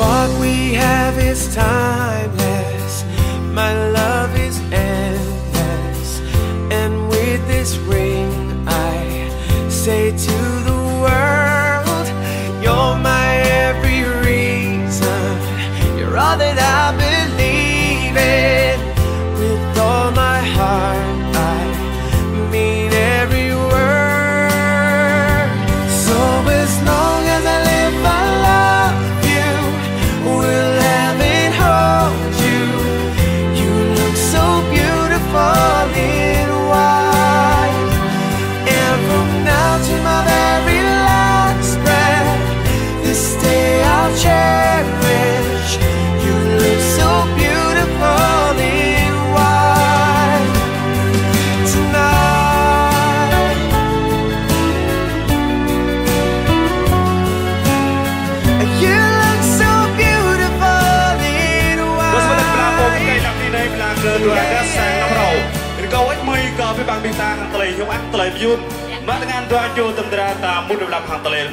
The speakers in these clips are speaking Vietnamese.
What we have is timeless, my love. pang telayut, malangan doa jo tenderata muda belak pang telay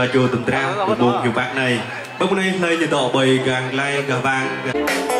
Tòa chùa tầm tra của buồn nhiều bác này. Bác này lời nhà tọ bầy càng lai cả vàng. nhiều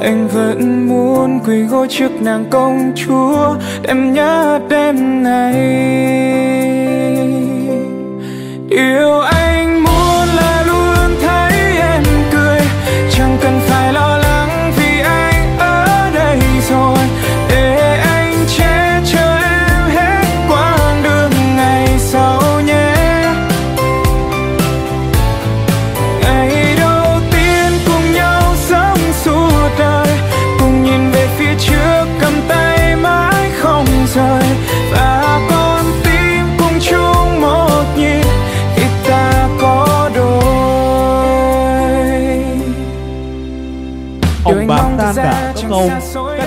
Anh vẫn muốn quỳ gối trước nàng công chúa Đêm nhớ đêm này. Điều anh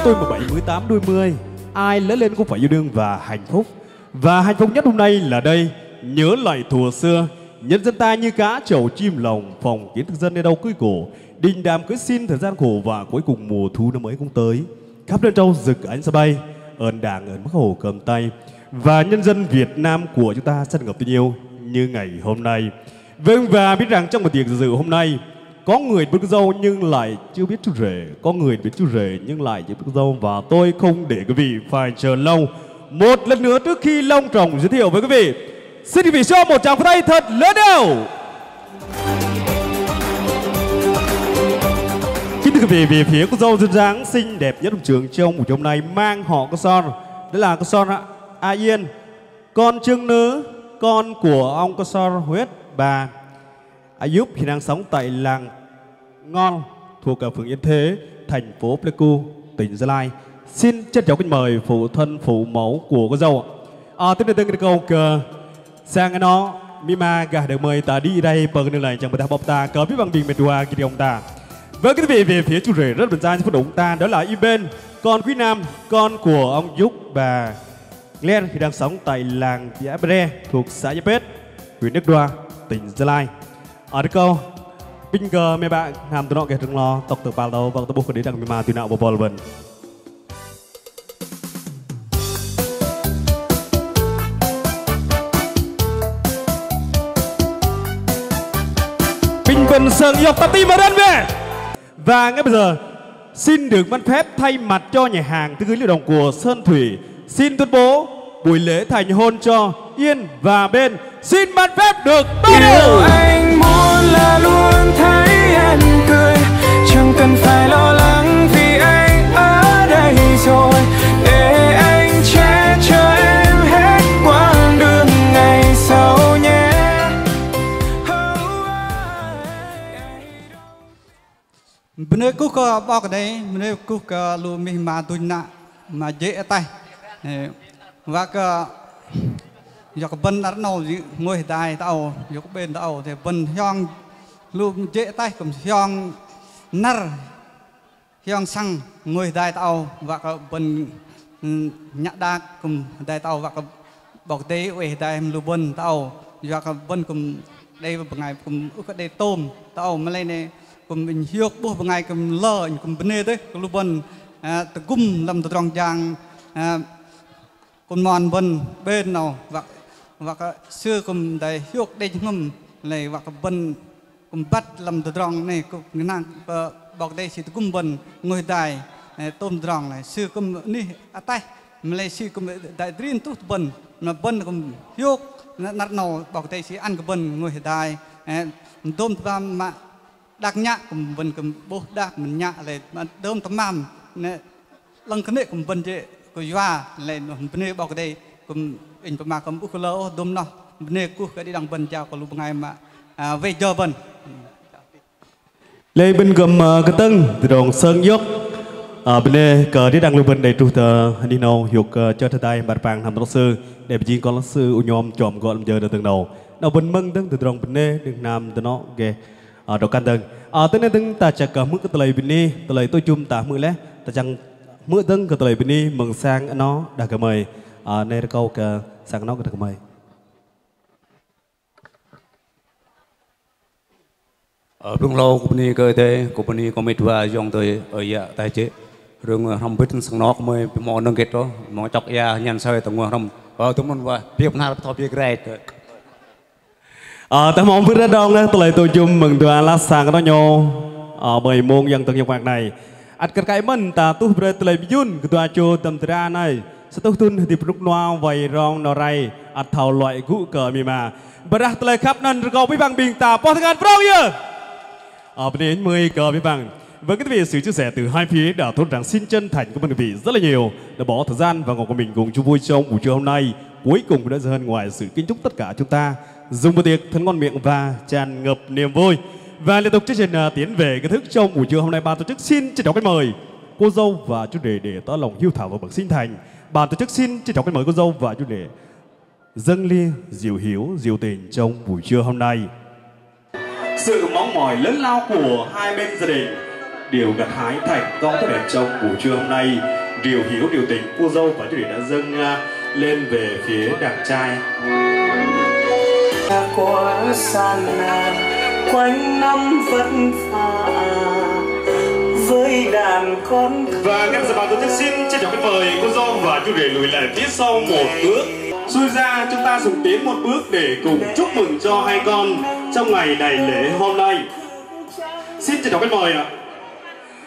tôi đâu. 17, 18, đôi mươi Ai lớn lên cũng phải yêu đương và hạnh phúc. Và hạnh phúc nhất hôm nay là đây Nhớ lại thùa xưa Nhân dân ta như cá trầu chim lồng Phòng kiến thực dân nơi đâu cưới cổ Đình đàm cưới xin thời gian khổ Và cuối cùng mùa thu năm ấy cũng tới. Khắp nơi trâu rực ánh sao bay Ơn đảng ơn bắc hồ cầm tay. Và nhân dân Việt Nam của chúng ta sẽ ngập tình yêu Như ngày hôm nay. Vâng và biết rằng trong một tiệc dự hôm nay có người biết dâu nhưng lại chưa biết chú rể. Có người biết chú rể nhưng lại chưa biết dâu Và tôi không để quý vị phải chờ lâu. Một lần nữa trước khi Long Trọng giới thiệu với quý vị Xin quý vị cho một tràng pháo tay thật lớn đều. Kính thưa quý vị, về phía cô dâu duyên dáng xinh đẹp nhất trong trường trong buổi hôm nay mang họ con son. Đó là con son A Yên. Con trương nữ, con của ông con son huyết bà Ayub thì đang sống tại làng Ngon thuộc ở phường Yên Thế, thành phố Pleiku, tỉnh Gia Lai. Xin trân trọng kính mời phụ thân phụ mẫu của cô dâu ạ. À, tiếp đến tên câu cờ sang cái nó Mima gà được mời ta đi đây bờ nơi này chẳng bật bọc ta cờ biết bằng biển mệt đùa kỳ ông ta. Vâng, Với quý vị về phía chủ rể rất bình gian phút động ta đó là Iben, con quý nam con của ông Dúc và Glenn thì đang sống tại làng Giá Bre thuộc xã Gia Pết, huyện Đức Đoa, tỉnh Gia Lai. Ở đây câu Bình cờ mấy bạn. Làm tụi nó kể rừng lo tộc từ bao đâu vâng, và tôi buộc đến đằng mà tụi nào bộ bò Bình Vân Sơn Dọc ta Tim vào đơn về Và ngay bây giờ, Xin được văn phép thay mặt cho nhà hàng tư cưới lưu đồng của Sơn Thủy. Xin tuyên bố buổi lễ thành hôn cho Yên và Bên Xin ban phép được bắt đầu anh muốn là luôn thấy em cười. Chẳng cần phải lo lắng vì anh ở đây rồi. Để anh che chở em hết quãng đường ngày sau nhé. Benda ku ke apa kedai, benda ku ke lu mih ma tu nak ma je atai và cả giặc bân đã nấu ngồi đài tàu giặc bên tàu thì bân hiong luôn dễ tay cũng hiong nar, hiong sang ngồi đài tàu và cả bân ừ, nhã đa cùng đài tàu và cả bọc tế ủy đài luôn bân tàu và cả bân cùng đây một ngày cùng ước đây tôm tàu mà lên này cùng mình hiếu bố một ngày cùng lơ, cùng bên đây đấy luôn bân tự cung làm tự trong trang con mòn bần bên nào và và cái xưa cùng đầy hiệu định ngầm này và cái bần cùng bắt làm từ rong này cũng năng bọc đây chỉ cùng bần người đài tôm rong này xưa cùng ni à tay mình xưa cùng đại riêng tốt bần mà bần cùng hiệu nát nào, bọc đây chỉ ăn cái bần người đài tôm và mà đặc nhã cùng bần cùng bố đặc mình nhạ này mà đơm tấm mầm lăng cái này cùng bần vậy chế bảo cái đây cùng cùng cái chào lúc ngày mà à, về giờ gồm à, cái tân từ sơn à, bên đây cờ đi đăng lưu bên đây trụ tờ, đi nào dục cho thời đại bát bang làm luật sư. Để bị con luật sư, u nhom chọn gọi làm giờ được từng đầu. Nào bên mừng từng từ đồng bên đây được nam từ nó ghê. Ở đầu căn từng ở tới đây từng ta chặt cả mức cái lời bên đây lời tôi chung ta mưa lẽ ta chẳng mưa từng cái lời bên đây mừng sang nó đã cái mời. Ở nơi câu cái sang nó cái mời. Ở trong lâu của ni cơ thế của ni có mấy đứa dòng tới ở nhà tại chế. Rồi không biết sang nó mới mò nâng kết đó. Mò chọc ya nhăn sao tụi người không ở tụi mình và biết nào thọ biết cái ờ ta mong biết đông đó tôi lại tôi chung mừng tụi lá sang đó nhau ở môn dân tận nhân vật này at cái cái mình ta tu bơi tôi lại yun cái tụi cho tâm tra này. Sẽ tu tun, thì lúc noa vầy rong nọ ray at thầu loại cũ cờ mi mà. Bữa tôi khắp nên rồi với bằng bình ta bỏ thằng ăn bao nhiêu ở bên đến 10 cờ với bằng. Vâng, với cái vị, sự chia sẻ từ hai phía đã thốt rằng xin chân thành của quý vị rất là nhiều. Đã bỏ thời gian và ngồi của mình cùng chung vui trong buổi trưa hôm nay. Cuối cùng đã hơn ngoài sự kính chúc tất cả chúng ta. Dùng một tiệc thân ngon miệng và tràn ngập niềm vui và liên tục chương trình uh, tiến về cái thức trong buổi trưa hôm nay ban tổ chức xin trân trọng kính mời cô dâu và chú rể để tỏ lòng hiếu thảo và bậc sinh thành. Ban tổ chức xin trân trọng kính mời cô dâu và chú rể dâng ly diệu hiếu diệu tình trong buổi trưa hôm nay. Sự mong mỏi lớn lao của hai bên gia đình đều gặt hái thành công tốt đẹp trong buổi trưa hôm nay. Điều hiểu điều tình cô dâu và chú rể đã dâng uh, lên về phía đàn trai. Quá gian nan quanh năm vất vả. Với đàn con và ngay giờ ban tôi xin trân trọng kính mời cô dâu và chú rể lùi lại phía sau một bước. Xuôi ra, chúng ta cùng tiến một bước để cùng chúc mừng cho hai con trong ngày đại lễ hôm nay. Xin trân trọng kính mời ạ.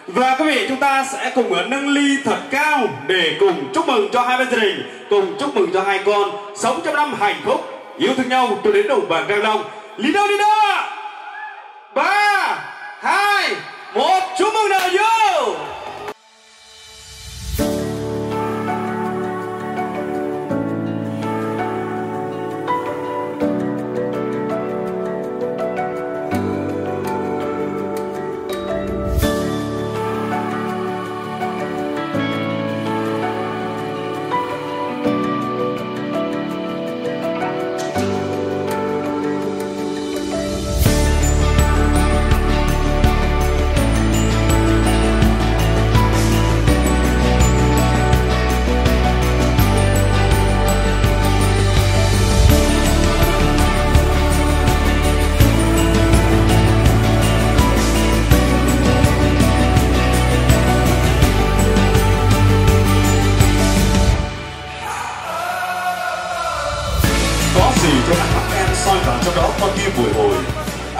Và quý vị, chúng ta sẽ cùng nâng ly thật cao để cùng chúc mừng cho hai bên gia đình, cùng chúc mừng cho hai con sống trong năm hạnh phúc, yêu thương nhau cho đến đầu bàn răng long. Lý đâu đi đâu mừng đời vô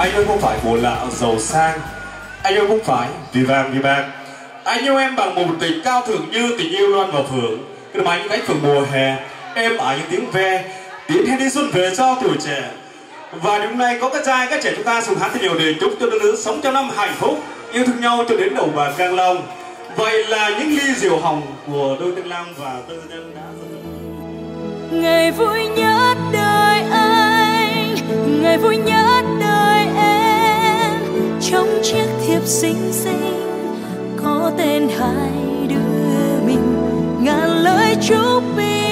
anh ơi không phải của lạ giàu sang. Anh ơi không phải. Vì vàng vì bạc anh yêu em bằng một tình cao thượng như tình yêu loan và phượng. Cứ mà những cánh phượng mùa hè em ở những tiếng ve. Tiếng hen đi xuân về cho tuổi trẻ. Và hôm nay có các trai các trẻ chúng ta cùng hát thêm nhiều để chúc cho đôi nữ sống trong năm hạnh phúc yêu thương nhau cho đến đầu bàn càng long vậy là những ly rượu hồng của đôi tân lang và tư nhân đã ngày vui nhất đời anh ngày vui nhất đời em. Trong chiếc thiệp xinh xinh, có tên hai đứa mình. Ngàn lời chúc mình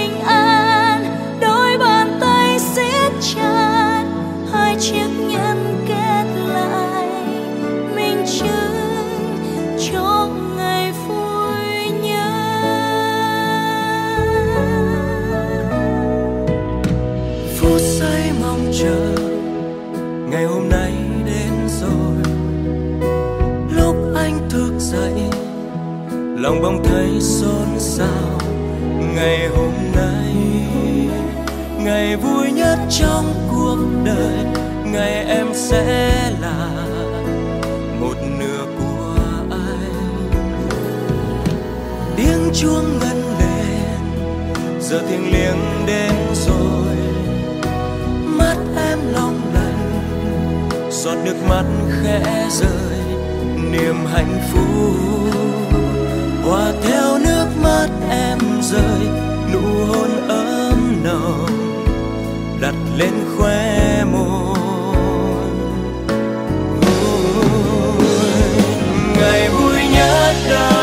lòng bỗng thấy xôn xao. Ngày hôm nay, ngày vui nhất trong cuộc đời, ngày em sẽ là một nửa của anh. Tiếng chuông ngân lên, giờ thiêng liêng đến rồi. Mắt em long lanh, giọt nước mắt khẽ rơi, niềm hạnh phúc hòa theo nước mắt em rơi nụ hôn ấm nồng đặt lên khóe môi. Ôi, ngày vui nhất đời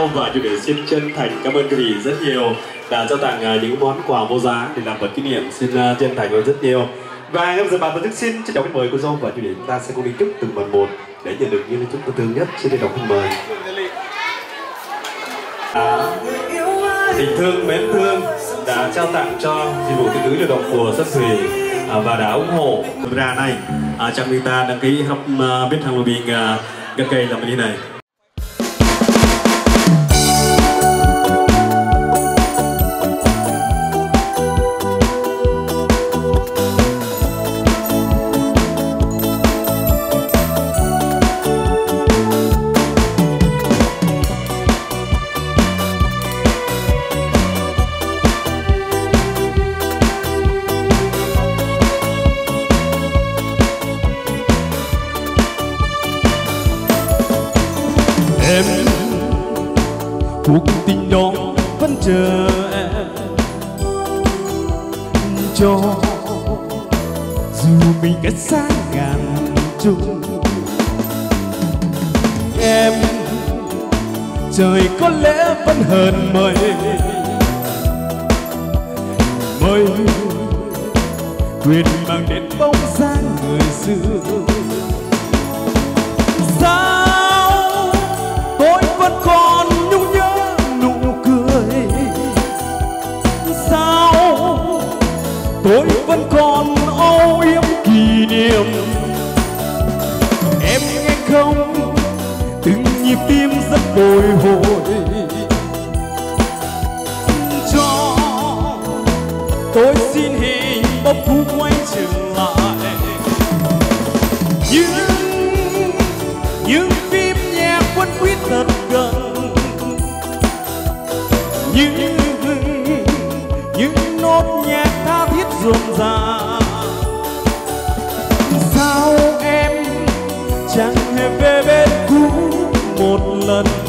nhau và chủ đề xin chân thành cảm ơn quý vị rất nhiều đã trao tặng à, những món quà vô giá để làm vật kỷ niệm. Xin à, chân thành cảm rất nhiều. Và ngay bây giờ bạn tổ chức xin trân trọng kính mời cô dâu và chủ đề chúng ta sẽ cùng đi chúc từng phần một để nhận được những lời chúc thân thương nhất. Xin trân trọng kính mời. À, tình thương mến thương đã trao tặng cho dịch vụ tiếng cưới lưu động của Xuân Thủy à, và đã ủng hộ. Ra này à, trong người ta đăng ký học à, uh, biết hàng lô bình à, gần cây làm như này. Cuộc tình đó vẫn chờ em cho dù mình cách xa ngàn chung em, trời có lẽ vẫn hơn mây mây quyền mang đến bóng dáng người xưa. Sao tôi vẫn còn âu yếm kỷ niệm. Em nghe không? Từng nhịp tim rất bồi hồi. Cho, tôi xin hình bóng cũ quay trở tha ra sao em chẳng hề về bên cũ một lần?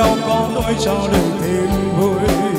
Nhau có nỗi cho đời thêm vui.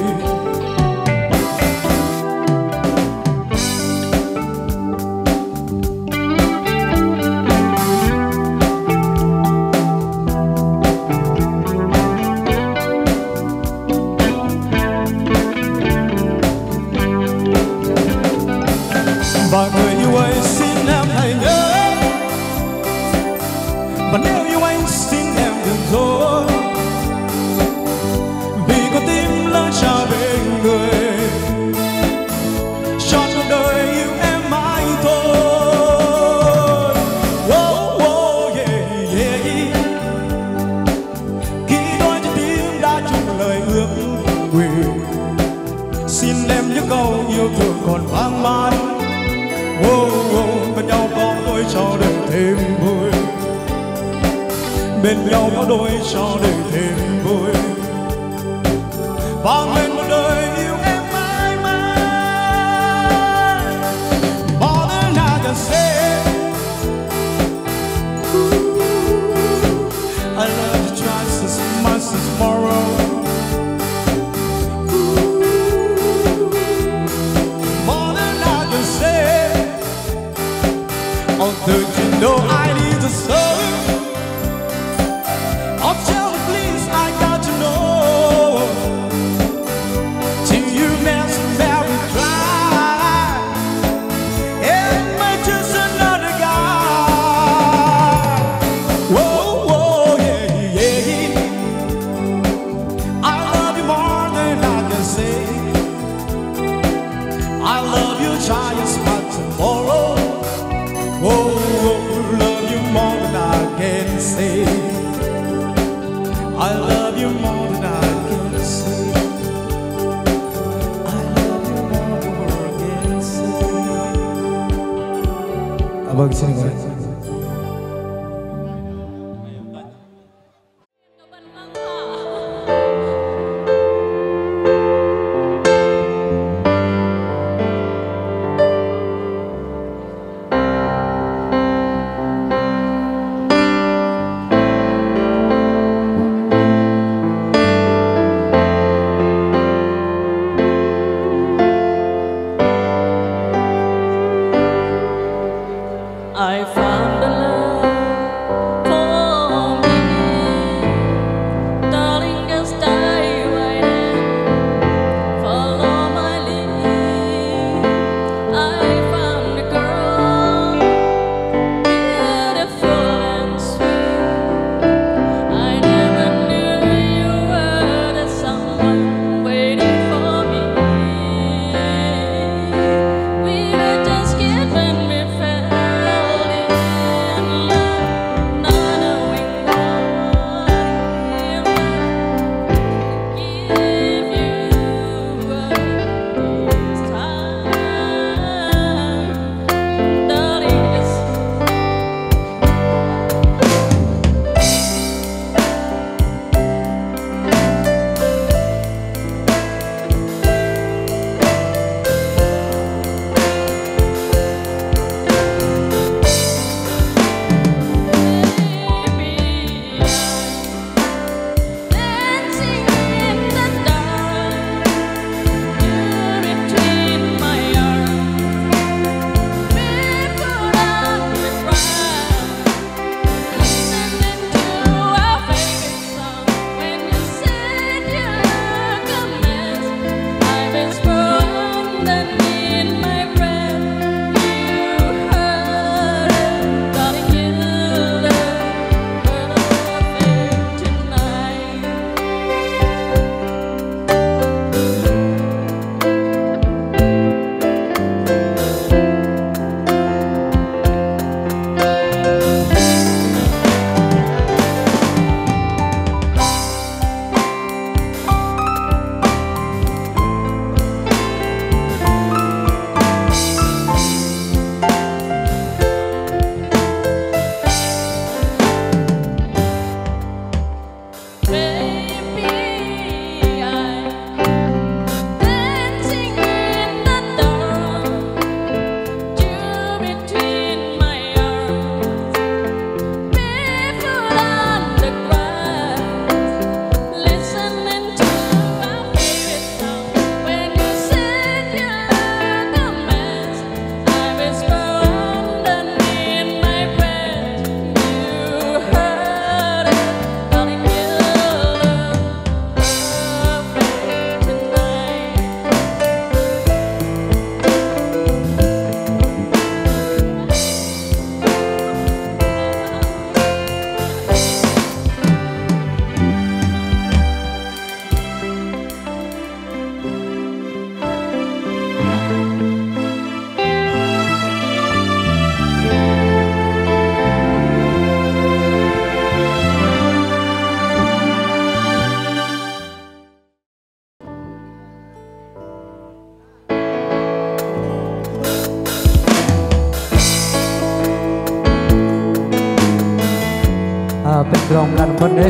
tenggelam lan pene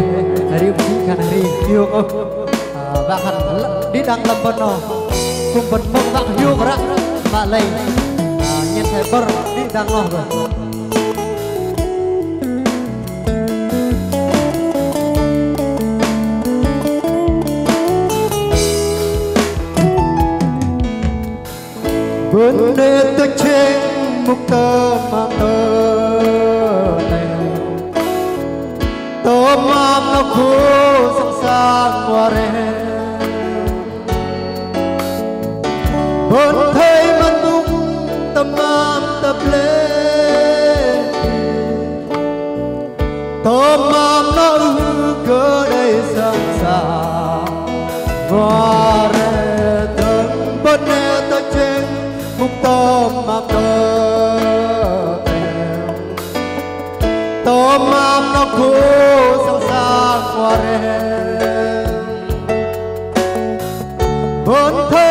ribki kan rikiu bahkan di dang lempeno kumpen pembang hiu berak malai nyen heber di dang loh Bên đây tôi trên mục tơ mà tơ mam no khu sang sang wa re Bon thai man mung tamam ta ple To mam no ko dai sang sang wa re tân bon ne ta chen mung tom mam no To mam no khu বন্ধু